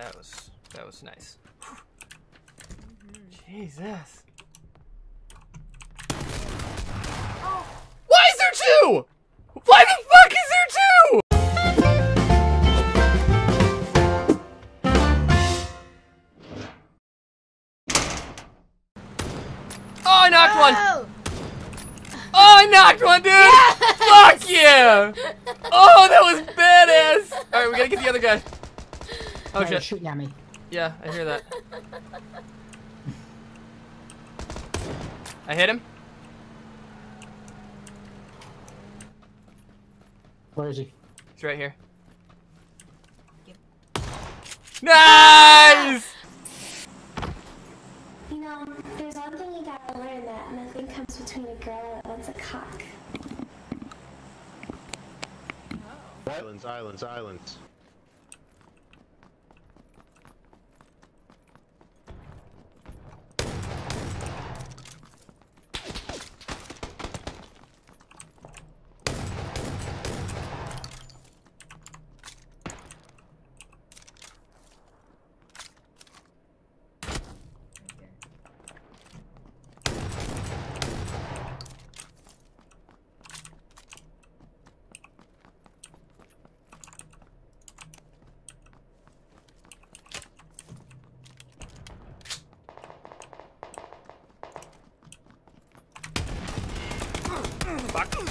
That was that was nice. Jesus. Why is there two? Why the fuck is there two? Oh, I knocked one. Oh! Oh, I knocked one, dude. Fuck yeah. Oh, that was badass. All right, we gotta get the other guy. Oh Sorry, shit. shooting at me. Yeah, I hear that. I hit him. Where is he? He's right here. Nice! You know, there's one thing you gotta learn that nothing comes between a girl that wants a cock. Islands, islands, islands.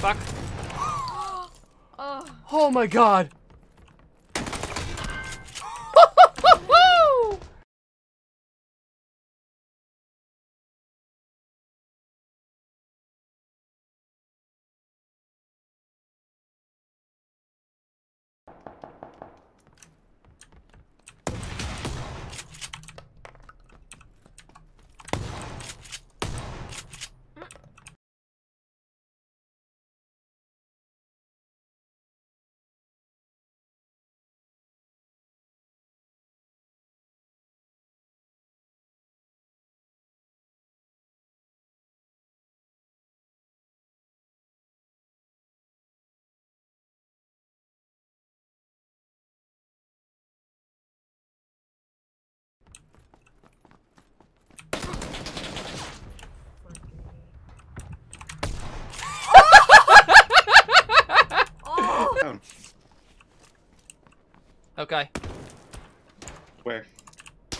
Fuck. Oh my god. Okay. Where?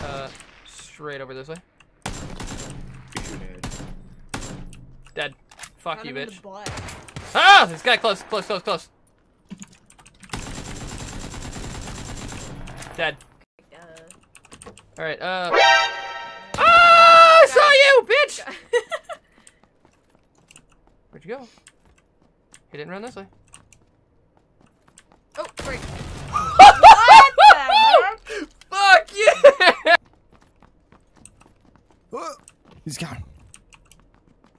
Uh, straight over this way. You should head. Dead. Fuck Shot you, bitch. the. Ah! This guy close, close, close, close. Dead. Uh, Alright, uh. Ah! I saw you, bitch! Where'd you go? He didn't run this way. oh, great. what the heck? Fuck yeah! He's gone.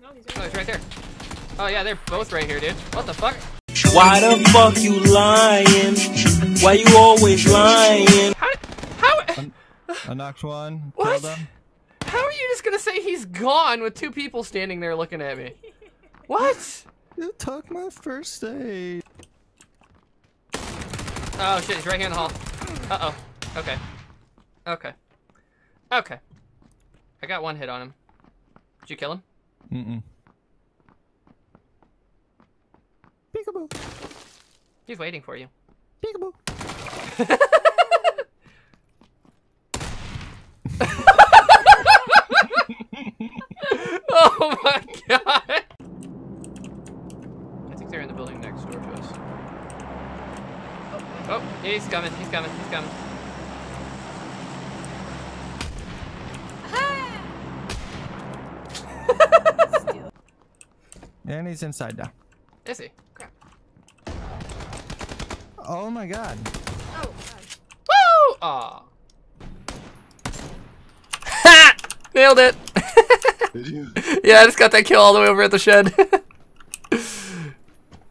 No, he's Oh, right he's right there. Oh yeah, they're both right here, dude. What the fuck? Why the fuck you lying? Why you always lying? How? How? I knocked one. What? Killed him. How are you just gonna say he's gone with two people standing there looking at me? What? You took my first aid. Oh shit, he's right here in the hall. Uh oh. Okay. Okay. Okay. I got one hit on him. Did you kill him? Mm-mm. Peekaboo. He's waiting for you. Peekaboo. oh my god! I think they're in the building next door to us. Oh, he's coming, he's coming, he's coming. Steal. And he's inside now. Is he? Crap. Oh my god. Oh, God. Woo! Aw. Ha! Nailed it! Did you? yeah, I just got that kill all the way over at the shed.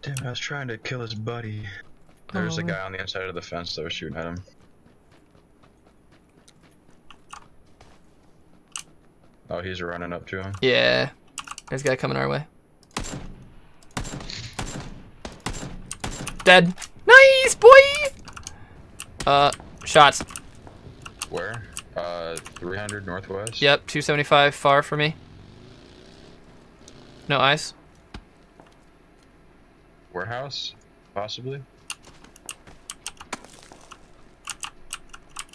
Damn, I was trying to kill his buddy. There's Oh. a guy on the inside of the fence that was shooting at him. Oh, he's running up to him. yeah. There's a guy coming our way. Dead. Nice, boy! Uh, shots. Where? Uh, 300 northwest. Yep, 275 far for me. No eyes. Warehouse, possibly.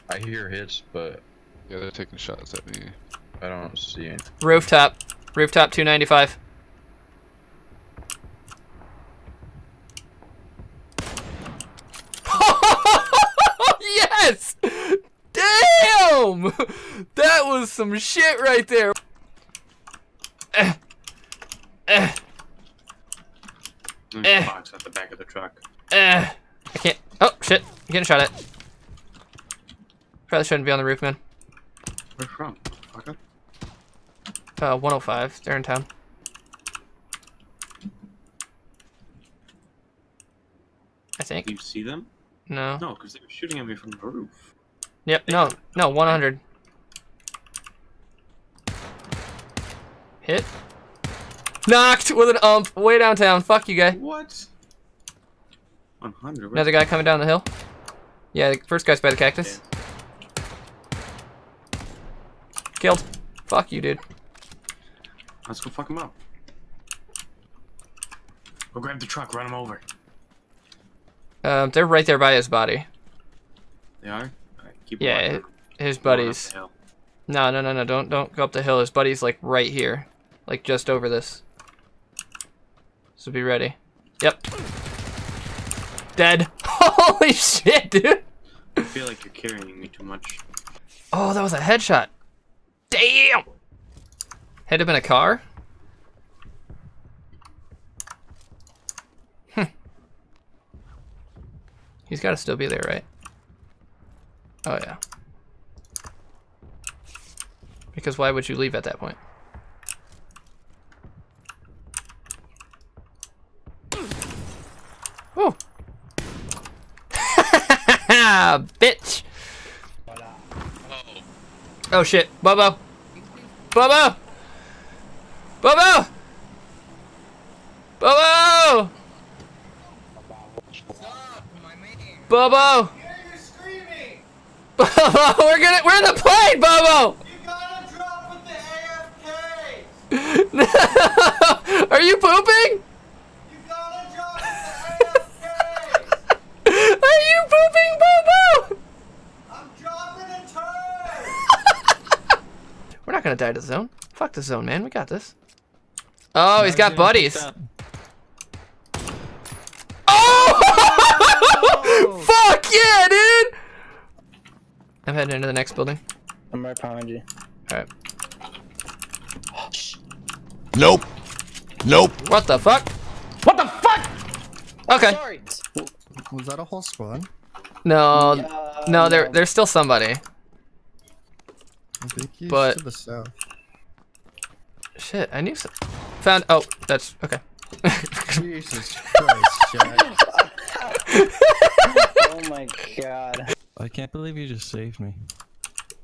I hear hits, but Yeah, they're taking shots at me. I don't see any. Rooftop. Rooftop 295. yes! Damn! That was some shit right there. Eh. Eh. There's Eh. a box at the back of the truck. Eh. I can't. Oh, shit. I'm getting shot at. Probably shouldn't be on the roof, man. Where from? Fucker? Uh, 105. They're in town. I think. Do you see them? No. No, because they were shooting at me from the roof. Yep. No. No. 100. Hit. Knocked with an ump way downtown. Fuck you, guy. What? 100. Another guy coming down the hill. Yeah, the first guy's by the cactus. Killed. Fuck you, dude. Let's go fuck him up. Go grab the truck, run him over. Um, they're right there by his body. They are? Alright, keep Yeah, his buddies. No, no, no, no. Don't don't go up the hill. His buddy's like right here, like just over this. So be ready. Yep. Dead. Holy shit, dude. I feel like you're carrying me too much. Oh, that was a headshot. Damn. Had to been a car. Hmm. He's got to still be there, right? Oh yeah. Because why would you leave at that point? Oh. Bitch. Oh shit. Bobo. Bobo. Bobo. Bobo. Bobo. Bobo, we're gonna we're in the plane, Bobo. No! Are you pooping? Gonna die to the zone. Fuck the zone, man. We got this. Oh, he's got buddies. Oh! Fuck yeah, dude! I'm heading into the next building. I'm right behind you. Alright. Nope. Nope. What the fuck? What the fuck? Okay. Sorry. Was that a whole squad? No, no, there, there's still somebody. I think he's But- to the south. Shit, I knew some. Found. Oh, that's okay. Jesus Christ, Jack. Oh my god. I can't believe you just saved me.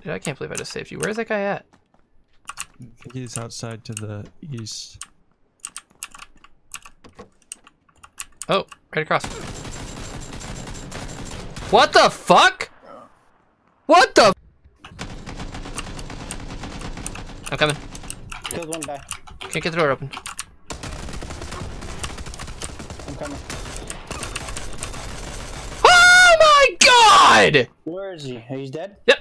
Dude, I can't believe I just saved you. Where's that guy at? I think he's outside to the east. Oh, right across. What the fuck? What the? I'm coming. Killed one guy. Can't get the door open. I'm coming. Oh my god! Where is he? He's dead? Yep.